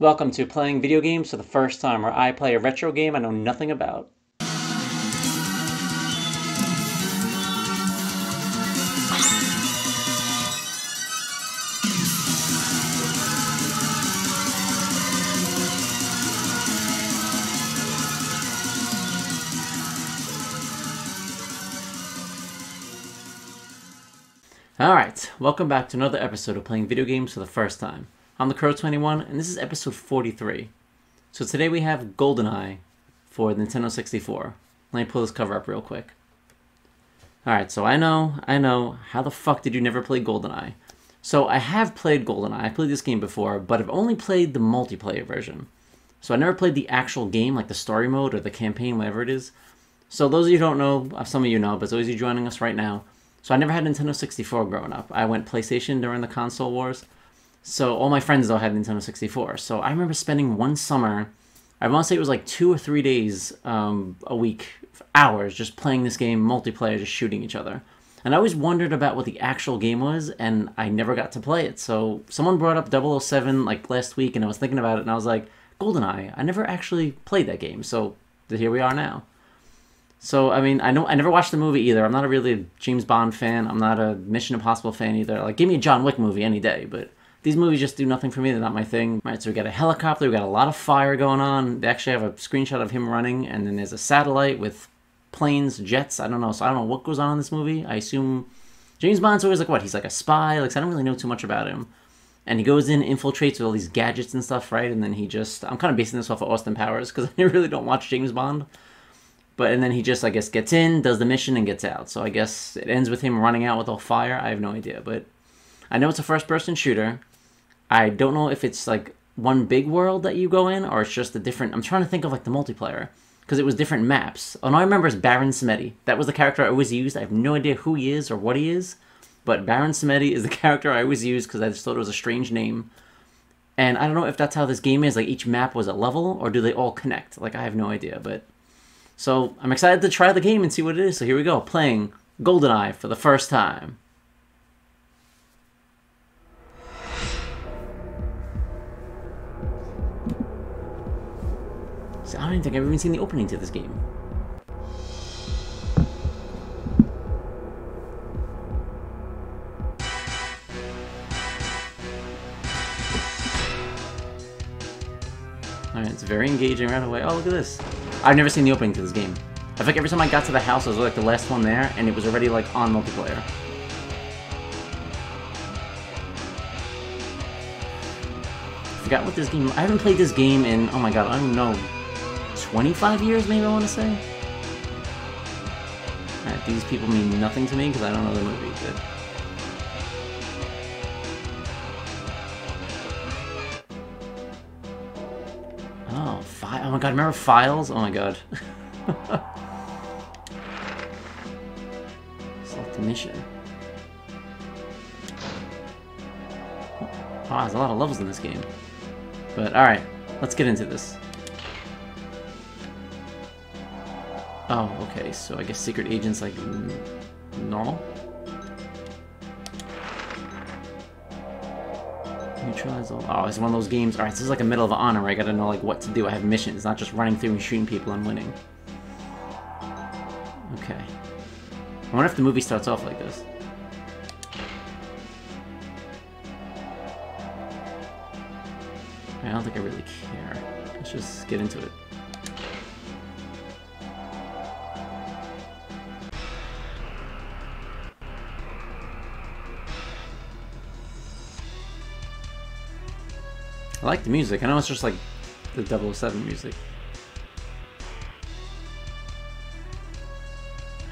Welcome to Playing Video Games for the First Time, where I play a retro game I know nothing about. Alright, welcome back to another episode of Playing Video Games for the First Time. I'm the Crow21, and this is episode 43. So today we have GoldenEye for the Nintendo 64. Let me pull this cover up real quick. Alright, so I know, I know, how the fuck did you never play GoldenEye? So I have played GoldenEye, I played this game before, but I've only played the multiplayer version. So I never played the actual game, like the story mode or the campaign, whatever it is. So those of you don't know, uh, some of you know, but those of you joining us right now, so I never had Nintendo 64 growing up. I went PlayStation during the console wars. So all my friends though had Nintendo 64. So I remember spending one summer, I want to say it was like two or three days um, a week, hours, just playing this game, multiplayer, just shooting each other. And I always wondered about what the actual game was, and I never got to play it. So someone brought up 007 like last week, and I was thinking about it, and I was like, GoldenEye. I never actually played that game, so here we are now. So I mean, I know I never watched the movie either. I'm not a really James Bond fan. I'm not a Mission Impossible fan either. Like, give me a John Wick movie any day, but these movies just do nothing for me. They're not my thing. Right, so we got a helicopter, we got a lot of fire going on. They actually have a screenshot of him running, and then there's a satellite with planes, jets. I don't know. So I don't know what goes on in this movie. I assume James Bond's always like what? He's like a spy. Like I don't really know too much about him. And he goes in, infiltrates with all these gadgets and stuff, right? And then he just I'm kind of basing this off of Austin Powers because I really don't watch James Bond. But and then he just I guess gets in, does the mission, and gets out. So I guess it ends with him running out with all fire. I have no idea, but I know it's a first-person shooter. I don't know if it's like one big world that you go in, or it's just a different. I'm trying to think of like the multiplayer because it was different maps. Oh, I remember it's Baron Samedi. That was the character I always used. I have no idea who he is or what he is, but Baron Samedi is the character I always used because I just thought it was a strange name. And I don't know if that's how this game is. Like each map was a level, or do they all connect? Like I have no idea, but so I'm excited to try the game and see what it is. So here we go, playing GoldenEye for the first time. So I don't even think I've even seen the opening to this game. Alright, it's very engaging right away. Oh, look at this. I've never seen the opening to this game. I think every time I got to the house, I was like the last one there, and it was already like on multiplayer. Forgot what this game. I haven't played this game in oh my god, I don't know, 25 years maybe I want to say. Alright, these people mean nothing to me because I don't know the movie. But... Oh, fi oh my god, remember Files? Oh my god. Select a mission. Wow, there's a lot of levels in this game. But alright, let's get into this. Oh, okay, so I guess secret agents like normal? Neutralize all. Oh, it's one of those games. Alright, this is like a Medal of Honor where I gotta know like what to do. I have missions, not just running through and shooting people and winning. Okay. I wonder if the movie starts off like this. I don't think I really care. Let's just get into it. Like the music. I know it's just like the 007 music.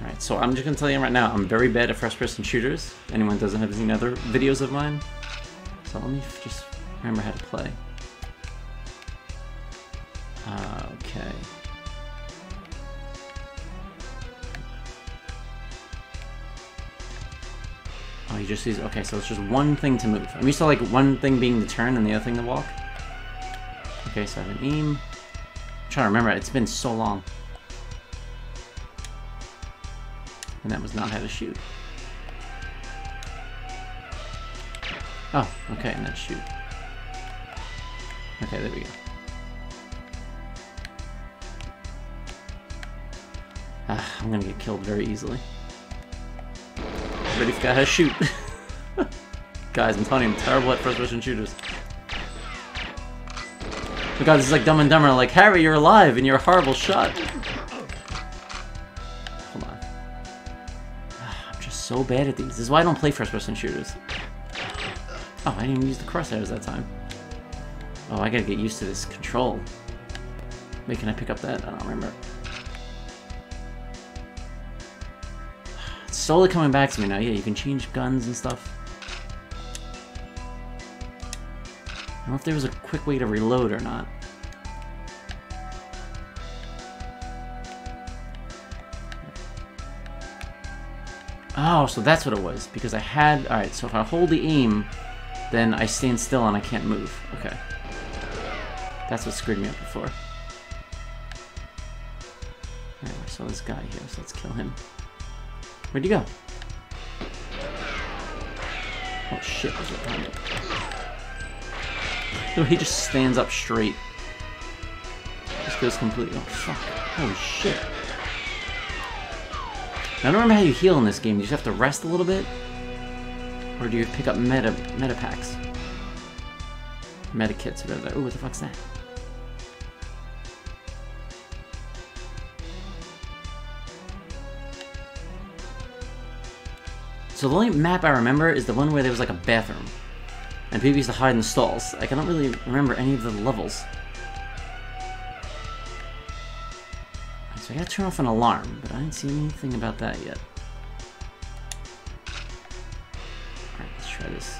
Alright, so I'm just gonna tell you right now, I'm very bad at first-person shooters. Anyone doesn't have seen other videos of mine. So let me just remember how to play. Uh, okay. Oh, he just sees. Okay, so it's just one thing to move. I'm used to like one thing being the turn and the other thing to walk. Okay, so I have an aim. I'm trying to remember. It's been so long. And that was not how to shoot. Oh, okay, then shoot. Okay, there we go. Ah, I'm gonna get killed very easily. Ready forgot how to shoot. Guys, I'm telling you, I'm terrible at first-person shooters. Oh god, this is like Dumb and Dumber, like, Harry, you're alive, and you're a horrible shot. Hold on. I'm just so bad at these. This is why I don't play first-person shooters. Oh, I didn't even use the crosshairs that time. Oh, I gotta get used to this control. Wait, can I pick up that? I don't remember. It's slowly coming back to me now. Yeah, you can change guns and stuff. I don't know if there was a quick way to reload or not. Oh, so that's what it was. Because I had... Alright, so if I hold the aim, then I stand still and I can't move. Okay. That's what screwed me up before. Alright, I saw this guy here, so let's kill him. Where'd you go? Oh shit, was it behind he just stands up straight. Just goes completely. Oh fuck. Holy shit. I don't remember how you heal in this game. Do you just have to rest a little bit? Or do you pick up meta meta packs? Meta kits, whatever. Oh, what the fuck's that? So the only map I remember is the one where there was like a bathroom. And people to hide in stalls. Like, I don't really remember any of the levels. So I gotta turn off an alarm, but I didn't see anything about that yet. Alright, let's try this.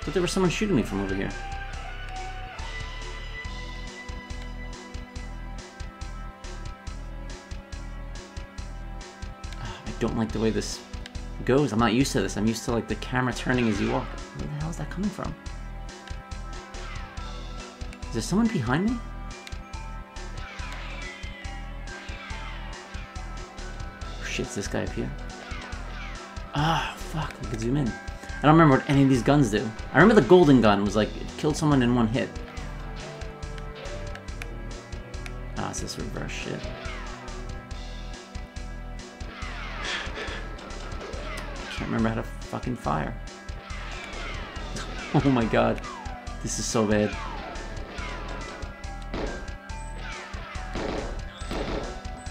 thought there was someone shooting me from over here. Ah, I don't like the way this goes. I'm not used to this. I'm used to like the camera turning as you walk. Where the hell is that coming from? Is there someone behind me? Oh, shit's this guy up here? Ah, fuck, I could zoom in. I don't remember what any of these guns do. I remember the golden gun was like, it killed someone in one hit. Ah, it's this reverse shit. Remember how to fucking fire. oh my god. This is so bad.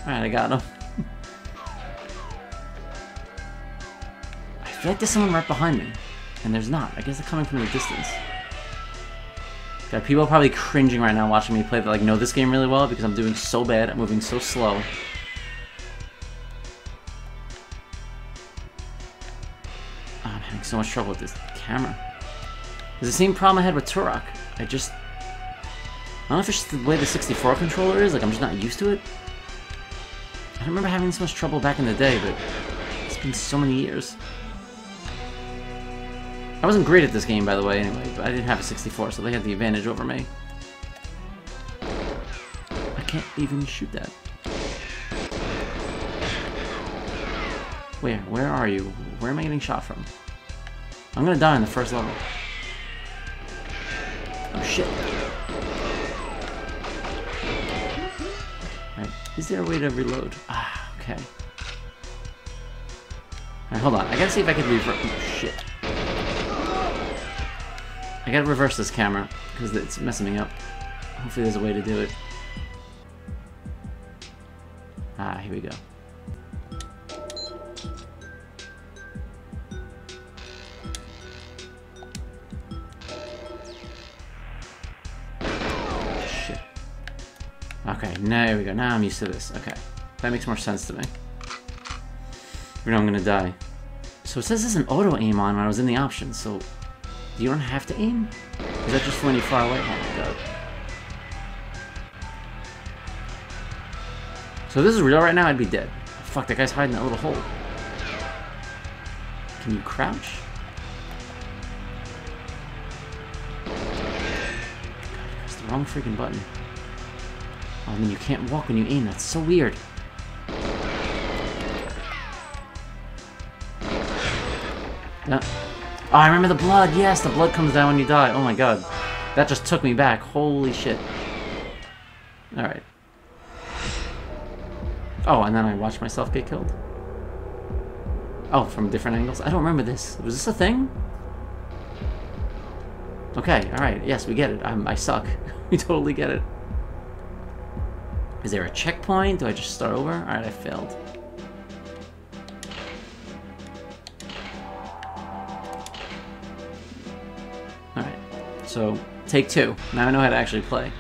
Alright, I got him. I feel like there's someone right behind me. And there's not. I guess they're coming from the distance. God, people are probably cringing right now watching me play. They're like, know this game really well because I'm doing so bad. I'm moving so slow. So much trouble with this camera. It's the same problem I had with Turok. I just... I don't know if it's just the way the 64 controller is, like I'm just not used to it. I don't remember having so much trouble back in the day, but it's been so many years. I wasn't great at this game, by the way, anyway, but I didn't have a 64, so they had the advantage over me. I can't even shoot that. Where? Where are you? Where am I getting shot from? I'm gonna die in the first level. Oh shit. Is there a way to reload? Ah, okay. Alright, hold on. I gotta see if I can reverse. Oh, shit. I gotta reverse this camera, because it's messing me up. Hopefully there's a way to do it. Ah, here we go. Go. Now I'm used to this. Okay. That makes more sense to me. You know I'm gonna die. So it says there's an auto aim on when I was in the options, so you don't have to aim? Is that just when you're far away? Oh my god. So this is real right now, I'd be dead. Fuck, that guy's hiding that little hole. Can you crouch? God, it's the wrong freaking button. Oh, I mean, you can't walk when you aim. That's so weird. Yeah. Oh, I remember the blood. Yes, the blood comes down when you die. Oh my god. That just took me back. Holy shit. Alright. Oh, and then I watched myself get killed. Oh, from different angles? I don't remember this. Was this a thing? Okay, alright. Yes, we get it. I'm, I suck. we totally get it. Is there a checkpoint? Do I just start over? Alright, I failed. Alright, so take two. Now I know how to actually play.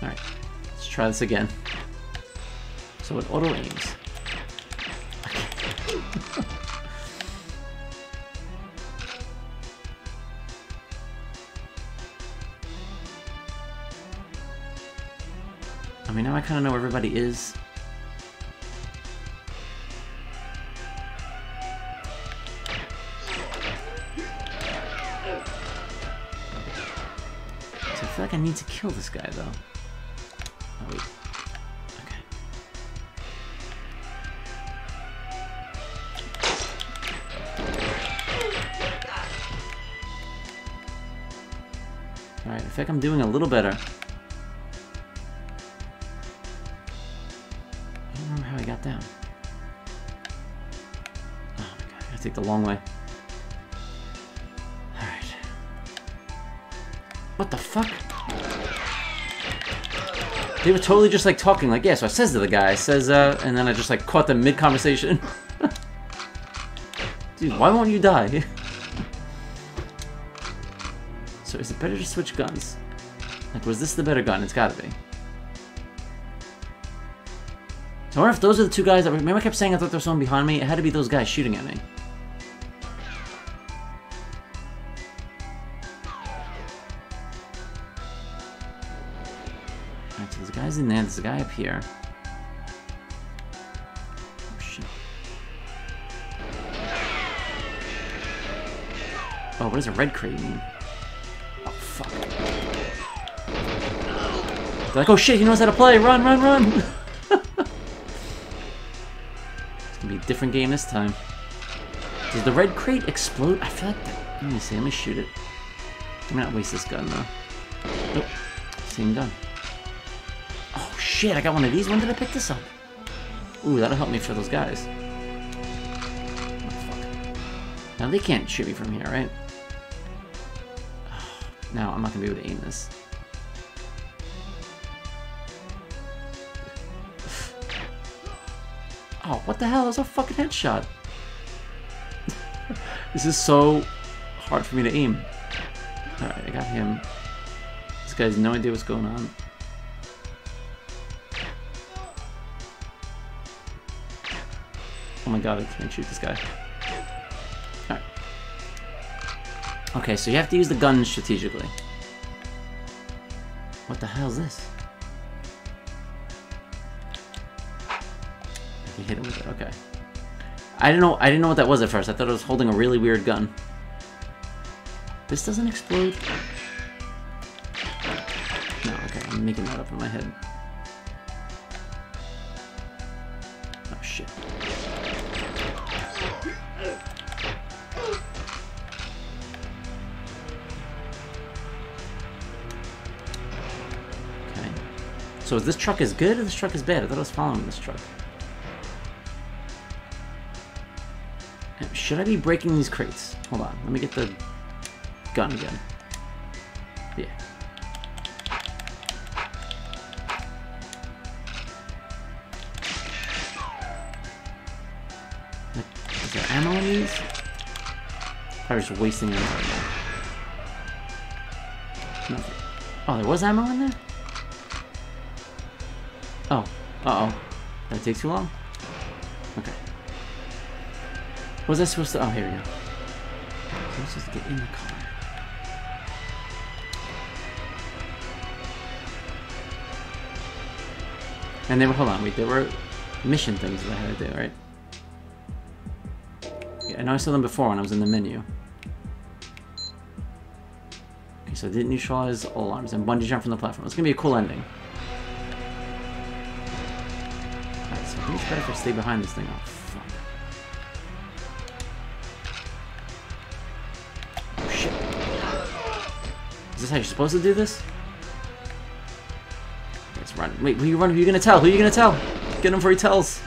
Alright, let's try this again. So it auto kind of know where everybody is. So I feel like I need to kill this guy, though. Oh, wait. Okay. Alright, I feel like I'm doing a little better. Got down. Oh my god, I gotta take the long way. Alright. What the fuck? They were totally just like talking, like, yeah, so I says to the guy, I says, uh, and then I just like caught them mid conversation. Dude, why won't you die? so is it better to switch guns? Like, was this the better gun? It's gotta be. So I wonder if those are the two guys that, remember I kept saying I thought there was someone behind me? It had to be those guys shooting at me. Alright, so there's guys in there, there's a guy up here. Oh shit. Oh, what does a red crate mean? Oh fuck. They're like, oh shit, he knows how to play, run, run, run! different game this time. Does the red crate explode? I feel like that. Let me see, let me shoot it. I'm not waste this gun though. Nope. Same gun. Oh shit, I got one of these. When did I pick this up? Ooh, that'll help me for those guys. Oh. Now they can't shoot me from here, right? Now I'm not gonna be able to aim this. Oh, what the hell? That was a fucking headshot. this is so hard for me to aim. Alright, I got him. This guy has no idea what's going on. Oh my god, I can't shoot this guy. Alright. Okay, so you have to use the gun strategically. What the hell is this? Hit it with it, okay. I didn't know I didn't know what that was at first. I thought it was holding a really weird gun. This doesn't explode? No, okay, I'm making that up in my head. Oh shit. Okay. So is this truck is good or this truck is bad? I thought I was following this truck. Should I be breaking these crates? Hold on, let me get the gun again. Yeah. Is there ammo in these? Probably just wasting ammo. Nothing. Oh, there was ammo in there? Oh. Uh-oh. That takes too long? Okay. Was I supposed to? Oh, here we go. So let's just get in the car. And there were, hold on, wait, there were mission things that I had to do, right? Yeah, I know I saw them before when I was in the menu. Okay, so I didn't neutralize all arms and bungee jump from the platform. It's gonna be a cool ending. I think it's better if I stay behind this thing. Oh, fuck. Is this how you're supposed to do this? Let's run. Wait, who you run? Who you gonna tell? Who are you gonna tell? Get him before he tells.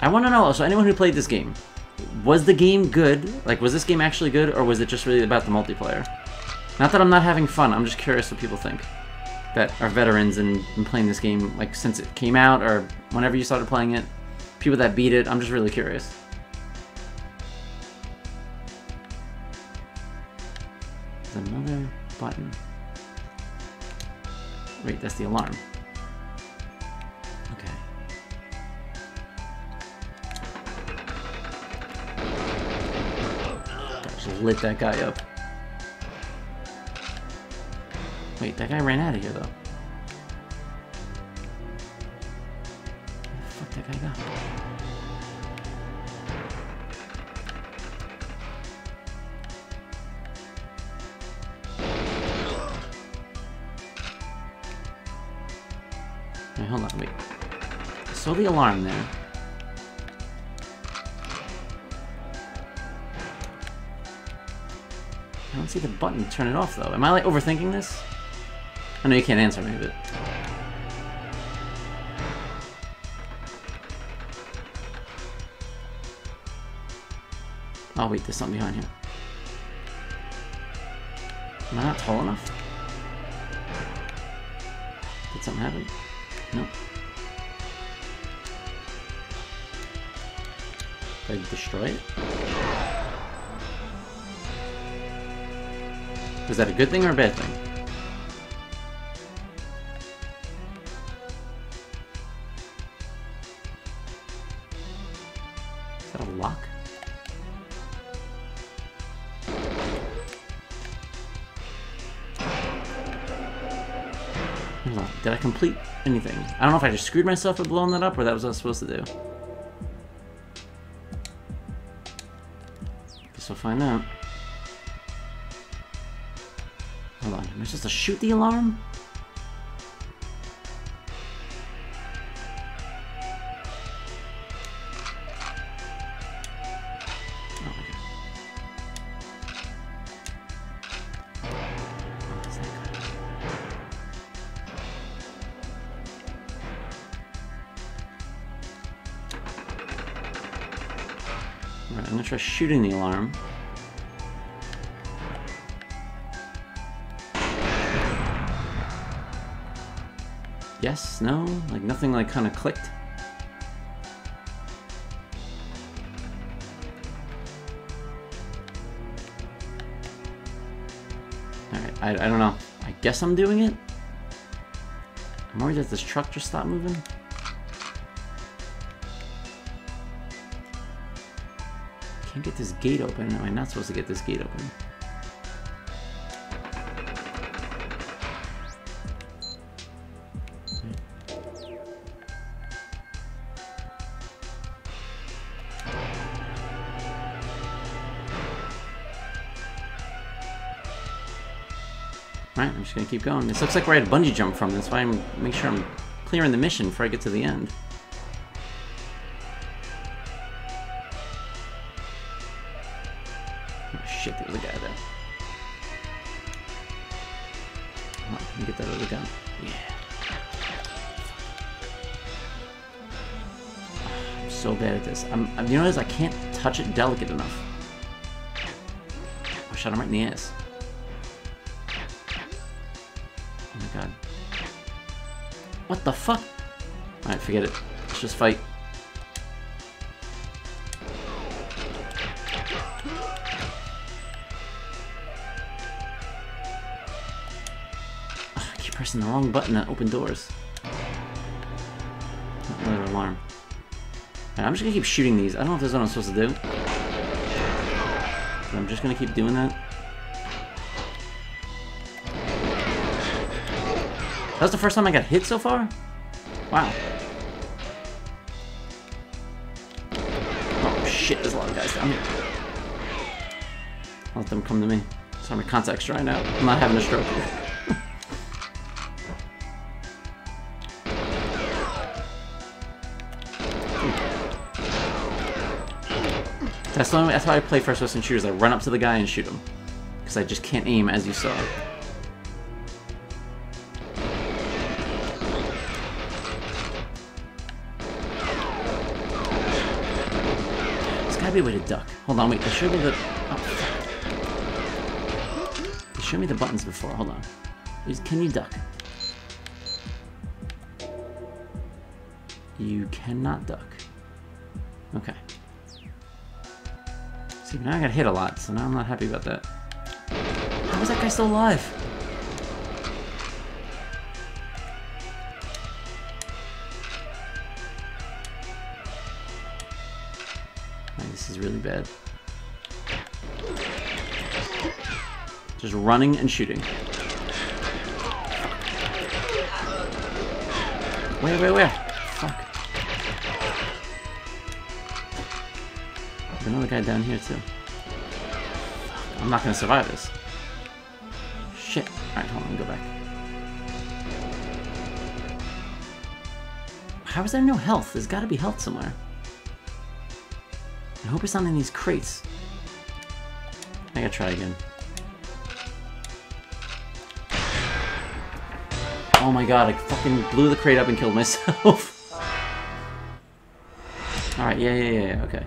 I want to know, so anyone who played this game, was the game good? Like, was this game actually good, or was it just really about the multiplayer? Not that I'm not having fun, I'm just curious what people think. That are veterans and playing this game, like, since it came out, or whenever you started playing it. People that beat it, I'm just really curious. There's another button. Wait, that's the alarm. Okay. Just lit that guy up. Wait, that guy ran out of here though. Hold on, wait. I saw the alarm there. I don't see the button to turn it off though. Am I like overthinking this? I know you can't answer me, but... Oh wait, there's something behind here. Am I not tall enough? Did something happen? Nope. I destroy it? Was that a good thing or a bad thing? Hold on. Did I complete anything? I don't know if I just screwed myself by blowing that up or that was what I was supposed to do. Guess we'll find out. Hold on, am I supposed to shoot the alarm? Shooting the alarm. Yes, no, like nothing like kind of clicked. Alright, I, I don't know. I guess I'm doing it? I'm worried that this truck just stopped moving. Can't get this gate open. Am I not supposed to get this gate open? Alright, I'm just gonna keep going. This looks like where I had bungee jump from. That's why I'm make sure I'm clearing the mission before I get to the end. You know what? I can't touch it delicate enough. I shot him right in the ass. Oh my god. What the fuck? Alright, forget it. Let's just fight. Ugh, I keep pressing the wrong button to open doors. I'm just gonna keep shooting these. I don't know if this is what I'm supposed to do. But I'm just gonna keep doing that. That's the first time I got hit so far? Wow. Oh shit, there's a lot of guys down here. I'll let them come to me. So Sorry, my contact's drying out. I'm not having a stroke. That's, why, that's why I play first person shooters. I run up to the guy and shoot him. Because I just can't aim, as you saw. There's gotta be a way to duck. Hold on, wait, they showed me the... Oh, they showed me the buttons before, hold on. Can you duck? You cannot duck. Okay. See, now I got hit a lot, so now I'm not happy about that. How is that guy still alive? this is really bad. Just running and shooting. Where, where, where? Another guy down here too. I'm not gonna survive this. Shit. Alright, hold on, go back. How is there no health? There's gotta be health somewhere. I hope it's not in these crates. I gotta try again. Oh my god, I fucking blew the crate up and killed myself. Alright, yeah, yeah, yeah, okay.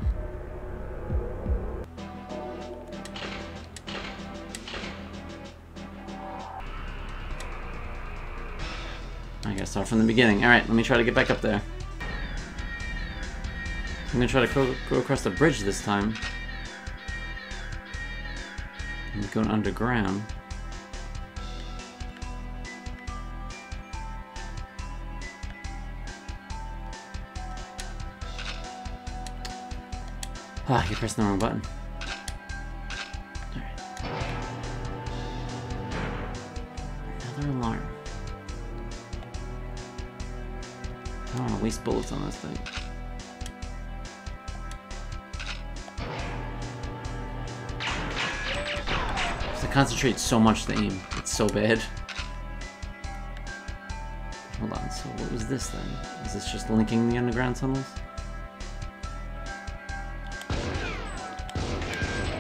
Start from the beginning. Alright, let me try to get back up there. I'm gonna try to go, across the bridge this time. I'm going underground. Ah, you pressed the wrong button. Bullets on this thing. I concentrate so much to aim. It's so bad. Hold on, so what was this then? Is this just linking the underground tunnels?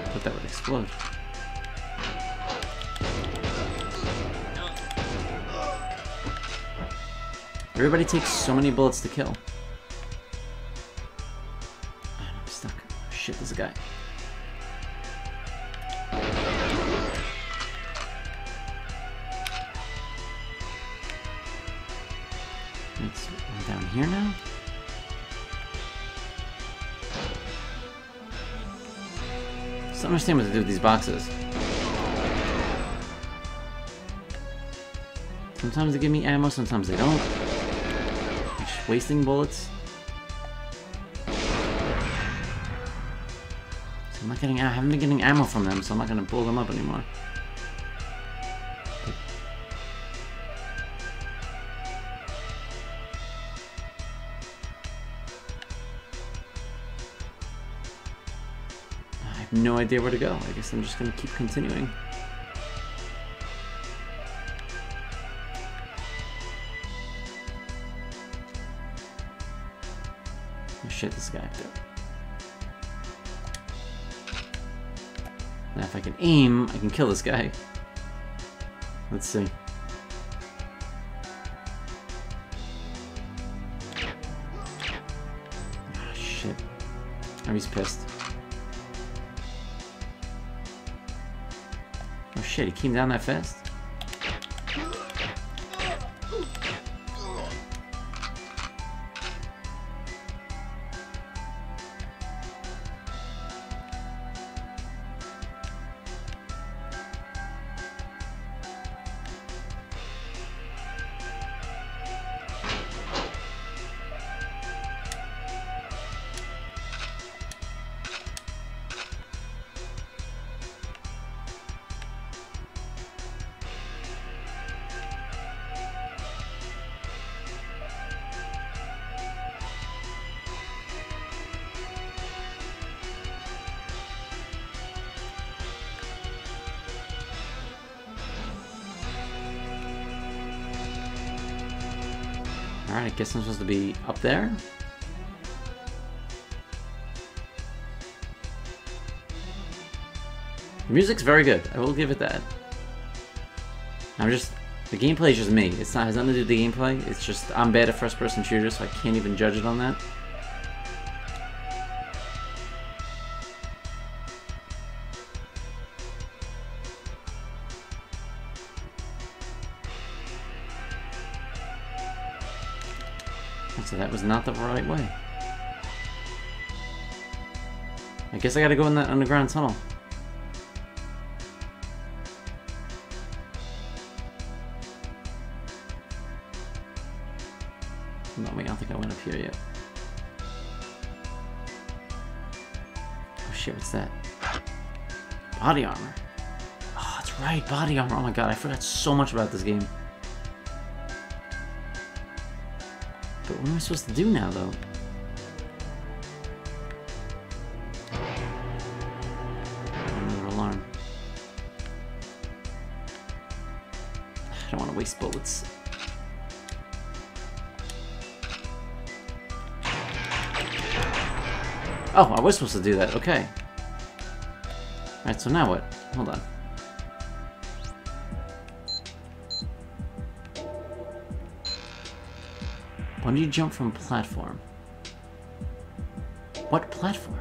Thought that would explode. Everybody takes so many bullets to kill. I'm stuck. Shit, there's a guy. It's down here now? I don't understand what to do with these boxes. Sometimes they give me ammo, sometimes they don't wasting bullets. So I'm not getting I haven't been getting ammo from them, so I'm not gonna blow them up anymore. I have no idea where to go. I guess I'm just gonna keep continuing. Shit this guy Now if I can aim, I can kill this guy. Let's see. Oh, shit. Oh, he's pissed. Oh shit, he came down that fast? Alright, I guess I'm supposed to be up there? The music's very good. I will give it that. I'm just... The gameplay is just me. It's not has nothing to do with the gameplay. It's just I'm bad at first-person shooters, so I can't even judge it on that. Not the right way. I guess I gotta go in that underground tunnel. No, wait, I don't think I went up here yet. Oh shit, what's that? Body armor. Oh, that's right, body armor. Oh my god, I forgot so much about this game. What am I supposed to do now, though? Another alarm. I don't want to waste bullets. Oh, I was supposed to do that. Okay. Alright, so now what? Hold on. Bungee jump from platform. What platform?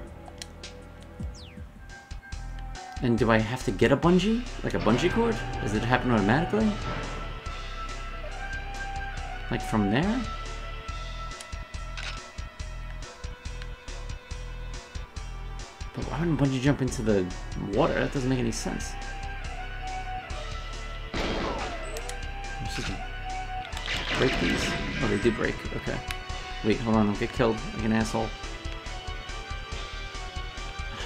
And do I have to get a bungee? Like a bungee cord? Does it happen automatically? Like from there? But why wouldn't bungee jump into the water? That doesn't make any sense. break these? Oh, they did break. Okay. Wait, hold on. I'll get killed like an asshole.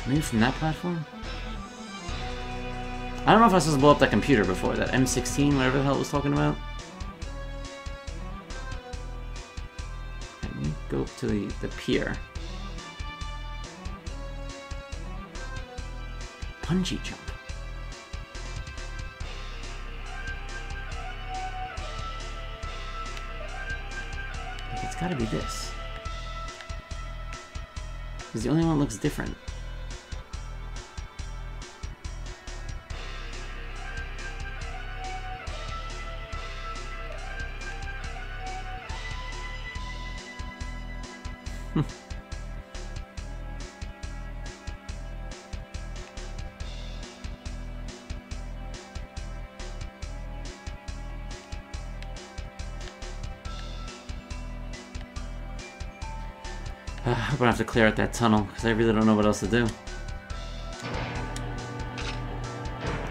Maybe from that platform? I don't know if I was supposed to blow up that computer before. That M16, whatever the hell it was talking about. Let me go to the, the pier. Bungee jump. Gotta be this. Because the only one looks different. Uh, I'm gonna have to clear out that tunnel, because I really don't know what else to do.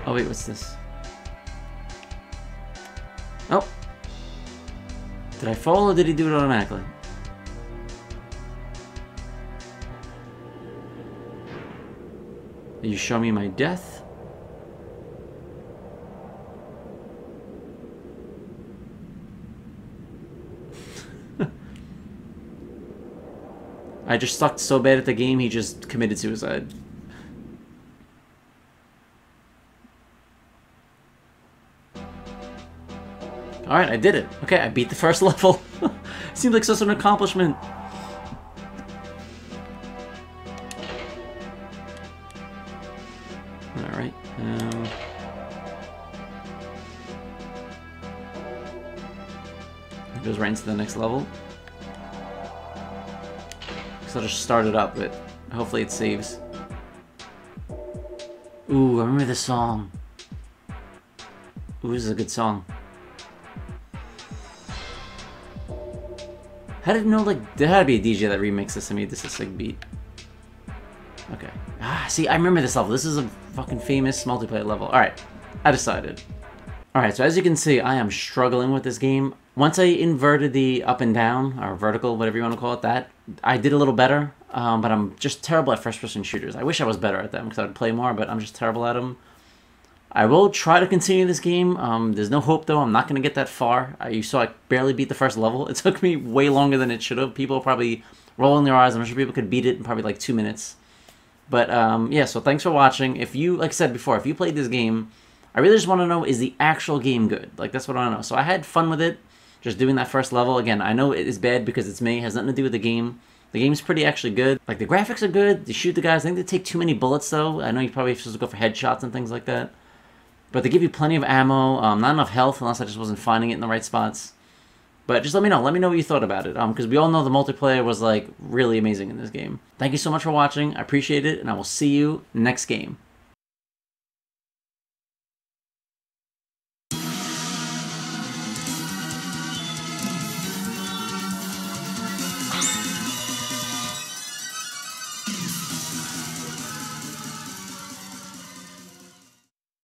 Oh wait, what's this? Oh! Did I fall or did he do it automatically? You show me my death? I just sucked so bad at the game, he just committed suicide. Alright, I did it. Okay, I beat the first level. Seems like such an accomplishment. Alright. Um... Goes right into the next level. So I'll just start it up, but hopefully it saves. Ooh, I remember this song. Ooh, this is a good song. How did know, like, there had to be a DJ that remixed this and made this a sick beat. Okay. Ah, see, I remember this level. This is a fucking famous multiplayer level. Alright, I decided. Alright, so as you can see, I am struggling with this game. Once I inverted the up and down, or vertical, whatever you want to call it, that, I did a little better, um, but I'm just terrible at first-person shooters. I wish I was better at them, because I would play more, but I'm just terrible at them. I will try to continue this game. Um, there's no hope, though. I'm not going to get that far. You saw I barely beat the first level. It took me way longer than it should have. People probably rolling their eyes. I'm sure people could beat it in probably like two minutes. But, um, yeah, so thanks for watching. If you, like I said before, if you played this game, I really just want to know, is the actual game good? Like, that's what I want to know. So I had fun with it just doing that first level. Again, I know it is bad because it's me. It has nothing to do with the game. The game's pretty actually good. Like the graphics are good. They shoot the guys. I think they take too many bullets though. I know you probably supposed to go for headshots and things like that. But they give you plenty of ammo. Um, not enough health unless I just wasn't finding it in the right spots. But just let me know. Let me know what you thought about it. Um, because we all know the multiplayer was like really amazing in this game. Thank you so much for watching. I appreciate it, and I will see you next game.